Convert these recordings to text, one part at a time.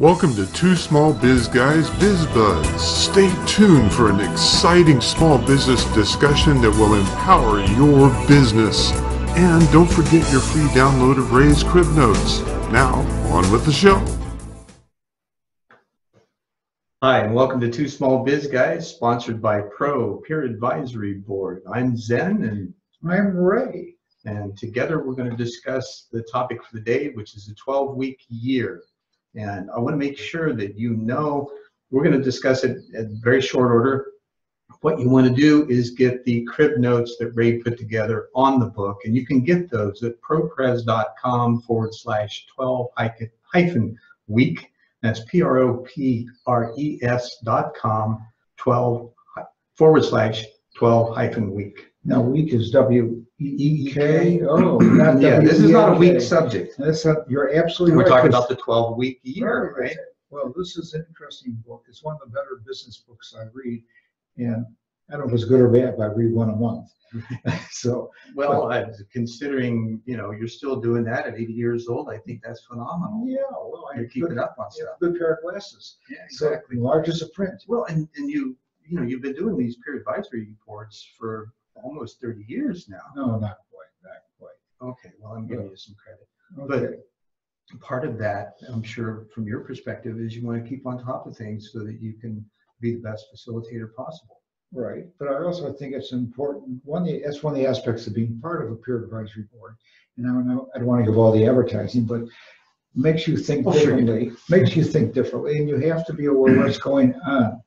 Welcome to Two Small Biz Guys Biz Buzz. Stay tuned for an exciting small business discussion that will empower your business. And don't forget your free download of Ray's Crib Notes. Now, on with the show. Hi, and welcome to Two Small Biz Guys, sponsored by Pro Peer Advisory Board. I'm Zen, and I'm Ray. and together we're going to discuss the topic for the day, which is a 12-week year. And I want to make sure that you know we're going to discuss it in very short order. What you want to do is get the crib notes that Ray put together on the book, and you can get those at propres.com forward slash 12 hyphen week. That's P R O P R E S dot com 12 forward slash 12 hyphen week. Now, week is W E E K. Oh, not Yeah, this is not a weak W-E-A-K. subject. That's not, you're absolutely We're talking 'cause- about the 12 week year, right? Well, this is an interesting book. It's one of the better business books I read. And I don't know if it's good or bad, but I read one a month. So, Well, I- considering, you know, you're still doing that at 80 years old, I think that's phenomenal. yeah, well, I You're keeping good, up on stuff. good pair of glasses. Yeah, So exactly. large as a print. Well, and, and you, you know, you've been doing these peer advisory reports for almost 30 years now. No, not quite, not quite. Okay, well, I'm giving you some credit. Okay. Part of that, I'm sure, from your perspective, is you want to keep on top of things so that you can be the best facilitator possible. Right, but I also think it's important, one, the- that's one of the aspects of being part of a peer advisory board. And I don't know, I don't want to give all the advertising, but makes you think Oh, sure differently, makes you think differently, and you have to be aware of what's going on.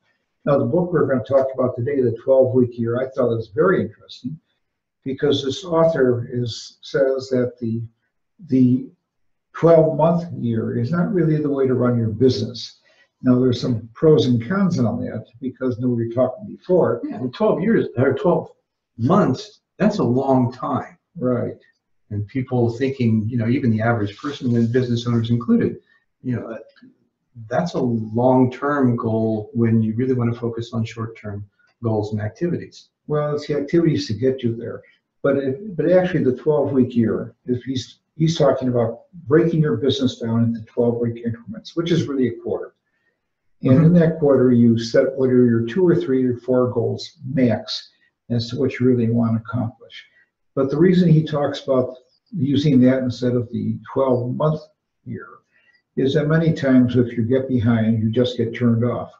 Now, the book we're going to talk about today, the 12-week year, I thought it was very interesting because this author is, says that the, the 12-month year is not really the way to run your business. Now, there's some pros and cons on that because, nobody were before, Yeah, and 12 years, or 12 months, that's a long time. Right, and people thinking, you know, even the average person and business owners included, you know, that's a long-term goal when you really want to focus on short-term goals and activities. well, it's the activities to get you there. But it, but actually, the twelve week year is he's he's talking about breaking your business down into twelve week increments, which is really a quarter. And in mm-hmm. that quarter, you set what are your two or three or four goals max as to what you really want to accomplish. But the reason he talks about using that instead of the twelve month year is that many times if you get behind, you just get turned off,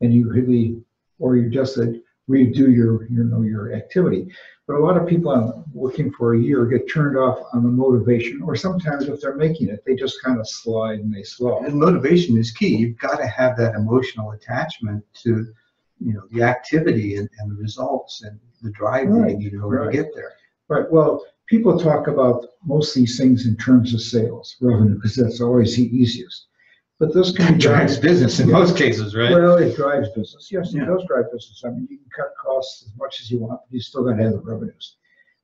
and you really, or you just redo your, you know, your activity. But a lot of people on working for a year get turned off on the motivation, or sometimes if they're making it, they just kind of slide and they slow. And motivation is key. You've got to have that emotional attachment to, you know, the activity and, and the results and the drive that you Right, need in order right. to get there. Right, well, people talk about most of these things in terms of sales, revenue, because that's always the easiest. But this can It be done. drives business in most cases, right? Well, it drives business. Yes, it does drive business. I mean, you can cut costs as much as you want, but you still gotta have the revenues.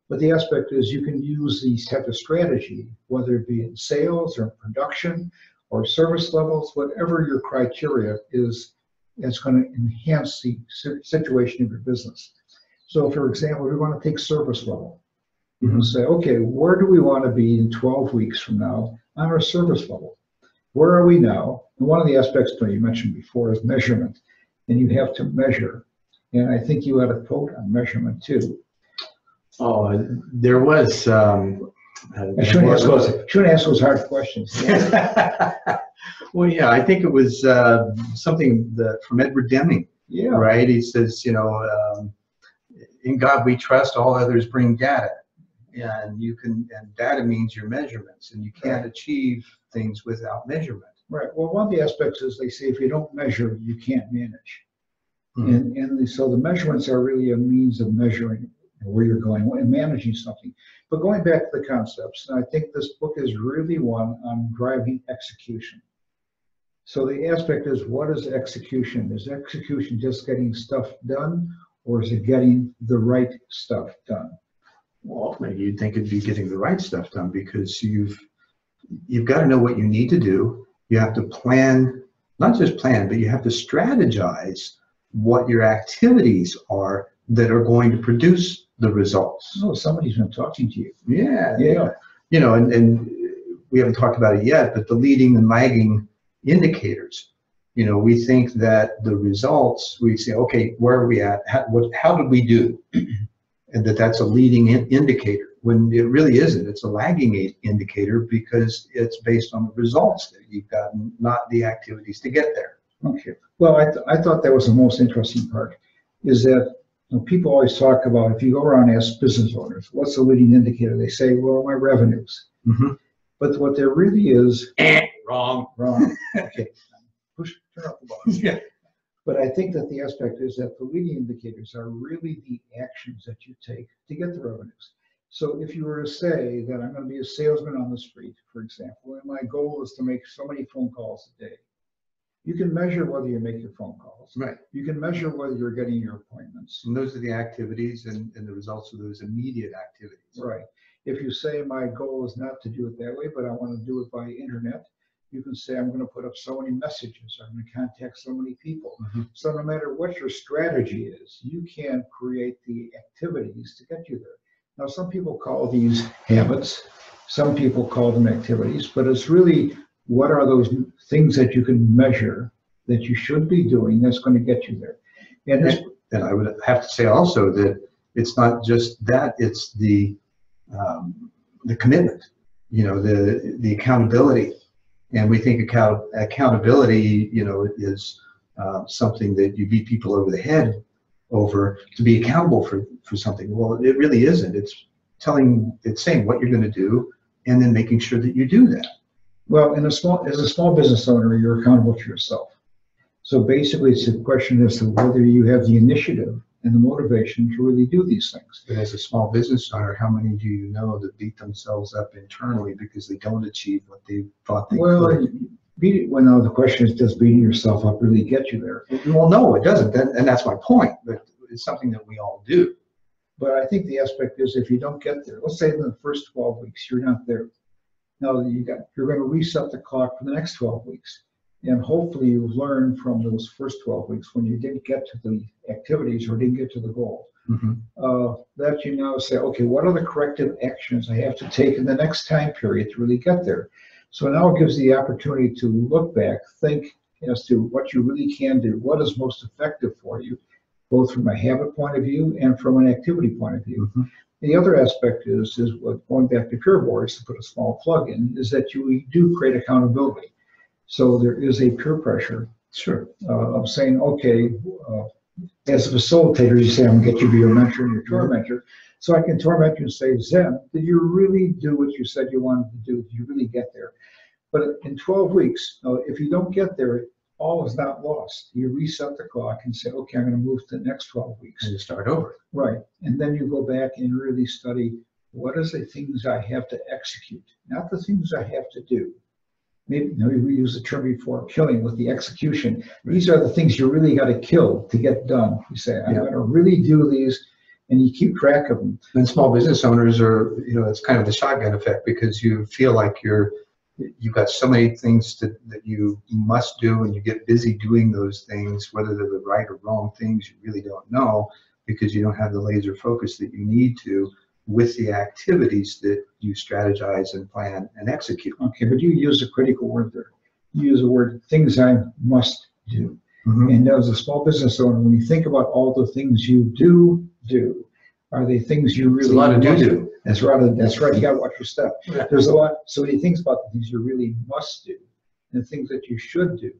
But the aspect is you can use these type of strategy, whether it be in sales or production or service levels, whatever your criteria is, it's gonna enhance the situation of your business. So for example, we wanna take service level. You can say, okay, where do we wanna be in twelve weeks from now on our service level? Where are we now? And one of the aspects that you mentioned before is measurement. And you have to measure. And I think you had a quote on measurement too. Oh, there was, um. I shouldn't ask those, shouldn't ask those hard questions. Well, yeah, I think it was uh, something that from Edward Deming, Yeah, right? He says, you know, um, in God we trust, all others bring data. And you can, and data means your measurements, and you can't achieve things without measurement. right. Well, one of the aspects is they say if you don't measure, you can't manage. Mhm. And, and so the measurements are really a means of measuring where you're going and managing something. But going back to the concepts, and I think this book is really one on driving execution. So the aspect is what is execution? Is execution just getting stuff done or is it getting the right stuff done? Well, ultimately, you'd think it'd be getting the right stuff done because you've, you've got to know what you need to do. You have to plan, not just plan, but you have to strategize what your activities are that are going to produce the results. Oh, somebody's been talking to you. Yeah, Yeah. You know, and, and we haven't talked about it yet, but the leading and lagging indicators. You know, we think that the results, we say, okay, where are we at? How, what, how did we do? and that that's a leading in- indicator when it really isn't. It's a lagging indicator because it's based on the results that you've gotten, not the activities to get there. Okay, well, I, th- I thought that was the most interesting part, is that you know, people always talk about, if you go around and ask business owners, what's the leading indicator? They say, well, my revenues. Mm-hmm. But what there really is, Wrong. wrong, okay, push, turn up the volume. Yeah. But I think that the aspect is that the leading indicators are really the actions that you take to get the revenues. So if you were to say that I'm gonna be a salesman on the street, for example, and my goal is to make so many phone calls a day, you can measure whether you make your phone calls. Right. You can measure whether you're getting your appointments. And those are the activities and, and the results of those immediate activities. Right. If you say my goal is not to do it that way, but I want to do it by internet, you can say I'm going to put up so many messages, I'm going to contact so many people. Mhm. So no matter what your strategy is, you can create the activities to get you there. Now, some people call these habits, some people call them activities, but it's really what are those things that you can measure that you should be doing that's going to get you there. And this, And I would have to say also that it's not just that, it's the, um, the commitment, you know, the, the accountability. And we think account, accountability, you know, is, uh, something that you beat people over the head over to be accountable for, for something. Well, it really isn't. It's telling, it's saying what you're gonna do and then making sure that you do that. Well, in a small, as a small business owner, you're accountable to yourself. So basically, it's a question as to whether you have the initiative and the motivation to really do these things. But as a small business owner, how many do you know that beat themselves up internally because they don't achieve what they thought they Well, could? beat, well, now the question is, does beating yourself up really get you there? Well, no, it doesn't, and, and that's my point, but it's something that we all do. But I think the aspect is if you don't get there, let's say in the first 12 weeks, you're not there. Now you got, you're going to reset the clock for the next 12 weeks. And hopefully you learn from those first 12 weeks when you didn't get to the activities or didn't get to the goal. uh, that you now say, okay, what are the corrective actions I have to take in the next time period to really get there? So now it gives the opportunity to look back, think as to what you really can do, what is most effective for you, both from a habit point of view and from an activity point of view. Mhm. The other aspect is, is what, going back to peer boards, to put a small plug in, is that you do create accountability. So there is a peer pressure Sure. uh, of saying, okay, uh, as a facilitator, you say, I'm gonna get you to be your mentor and your tour mentor. So I can torment you and say, Zen, did you really do what you said you wanted to do? Did you really get there? But in 12 weeks, uh, if you don't get there, all is not lost. You reset the clock and say, okay, I'm gonna move to the next 12 weeks. And you start over. Right, and then you go back and really study, what are the things I have to execute, not the things I have to do. Maybe, maybe we used the term before, killing with the execution. These are the things you really gotta kill to get done. You say, I'm Yeah. gonna really do these, and you keep track of them. And small business owners are, you know, it's kind of the shotgun effect because you feel like you're, you've got so many things to, that you must do and you get busy doing those things, whether they're the right or wrong things, you really don't know because you don't have the laser focus that you need to with the activities that you strategize and plan and execute. Okay, but you use a critical word there. You use the word, things I must do. Mm-hmm. And as a small business owner, when you think about all the things you do do, are they things you really? a lot of do-do. That's right, that's right, you gotta watch your step. Yeah. There's a lot, so many things about the things you really must do, and things that you should do.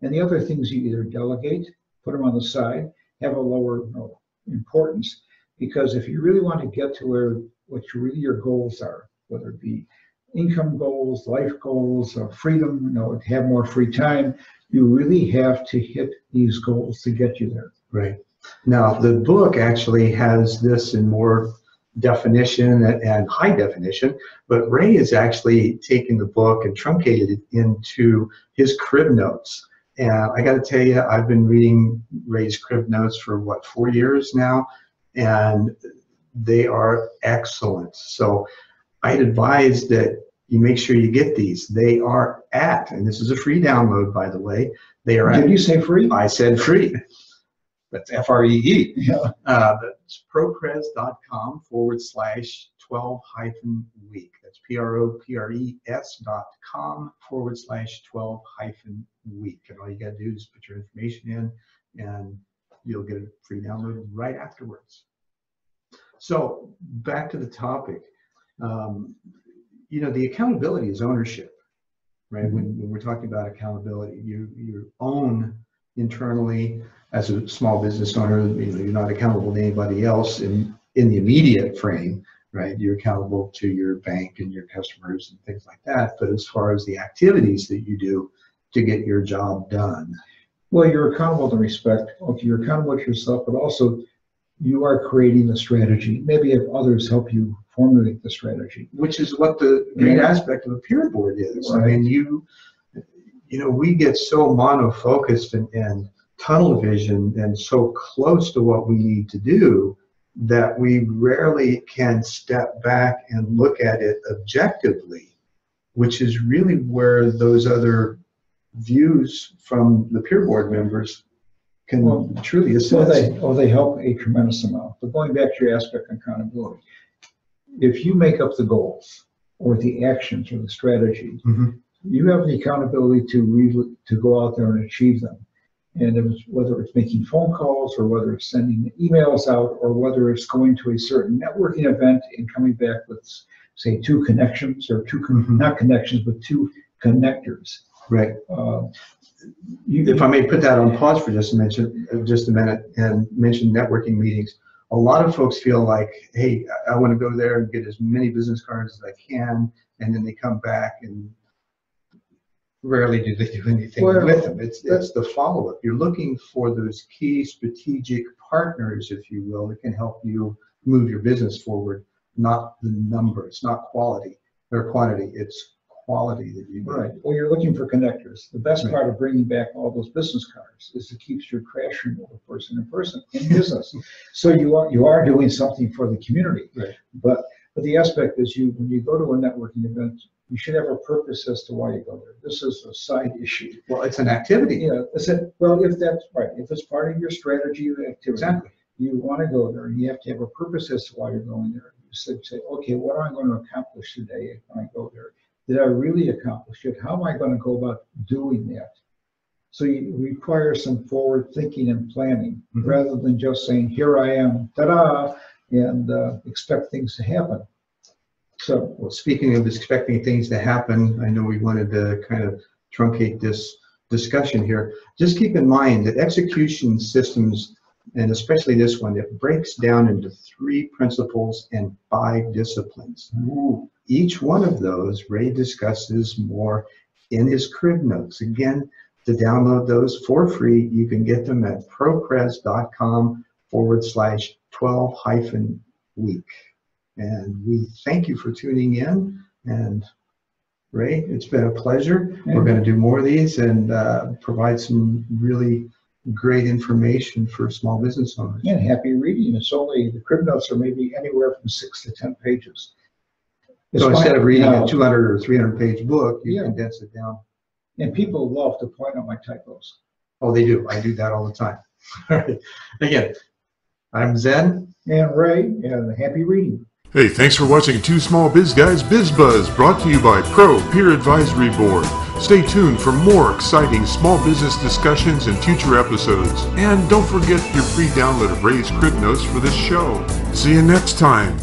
And the other things you either delegate, put them on the side, have a lower you know, importance. Because if you really want to get to where, what your, really your goals are, whether it be income goals, life goals, or freedom, you know, have more free time, you really have to hit these goals to get you there. Right. Now, the book actually has this in more definition and, and high definition, but Ray has actually taken the book and truncated it into his crib notes. And I got to tell you, I've been reading Ray's crib notes for what, four years now, and they are excellent. So I'd advise that you make sure you get these. They are at, and this is a free download, by the way, they are Did at, you say free? I said free. That's F R E E. Yeah. Uh, that's propres.com forward slash 12 hyphen week. That's P R O P R E S dot com forward slash 12 hyphen week. And all you got to do is put your information in and you'll get a free download right afterwards. So back to the topic. Um, you know, the accountability is ownership, right? When, when we're talking about accountability, you, you own internally as a small business owner, you know, you're not accountable to anybody else in, in the immediate frame, right? You're accountable to your bank and your customers and things like that. But as far as the activities that you do to get your job done, Well, you're accountable to respect, okay, you're accountable to yourself, but also you are creating the strategy. Maybe if others help you formulate the strategy. which is what the great Yeah. aspect of a peer board is. I mean, you, you know, we get so mono-focused and, and tunnel vision and so close to what we need to do that we rarely can step back and look at it objectively, which is really where those other views from the peer board members can Well, truly assist. they, oh, they help a tremendous amount. But going back to your aspect of accountability, if you make up the goals or the actions or the strategy, Mhm. you have the accountability to re, to go out there and achieve them. And it was, whether it's making phone calls or whether it's sending emails out or whether it's going to a certain networking event and coming back with, say, two connections or two, con- Mhm. not connections, but two connectors. Right. Uh, If I may put that on pause for just a minute, uh, just a minute and mention networking meetings. A lot of folks feel like, hey, I- I want to go there and get as many business cards as I can, and then they come back and rarely do they do anything Well, with them. It's, it's the follow-up. You're looking for those key strategic partners, if you will, that can help you move your business forward, not the number. It's not quality or quantity, it's quality that you need. Right, well, you're looking for connectors. The best Right. part of bringing back all those business cards is it keeps your trash removal person in person in business. So you are, you are doing something for the community. Right. But, but the aspect is you, when you go to a networking event, you should have a purpose as to why you go there. This is a side issue. Well, it's an activity. You know, is it, well, if that's right, if it's part of your strategy or activity, Exactly. you want to go there and you have to have a purpose as to why you're going there. You said, say, okay, what am I going to accomplish today if I go there? Did I really accomplish it? How am I going to go about doing that? So you require some forward thinking and planning Mhm. rather than just saying, here I am, ta-da, and uh, expect things to happen. So, Well, speaking of expecting things to happen, I know we wanted to kind of truncate this discussion here. Just keep in mind that execution systems, and especially this one, it breaks down into three principles and five disciplines. Each one of those Ray discusses more in his crib notes. Again, to download those for free, you can get them at propres.com forward slash 12 hyphen week. And we thank you for tuning in. And Ray, it's been a pleasure. We're going to do more of these and uh, provide some really great information for small business owners. and happy reading. It's only, the crib notes are maybe anywhere from six to 10 pages. It's So instead of reading Now- a 200 or 300 page book, you Yeah. condense it down. And people love to point out my typos. Oh, they do. I do that all the time. All right. Again, I'm Zen. And Ray, and happy reading. Hey, thanks for watching Two Small Biz Guys Biz Buzz, brought to you by Pro Peer Advisory Board. Stay tuned for more exciting small business discussions in future episodes. And don't forget your free download of Ray's Crib Notes for this show. See you next time.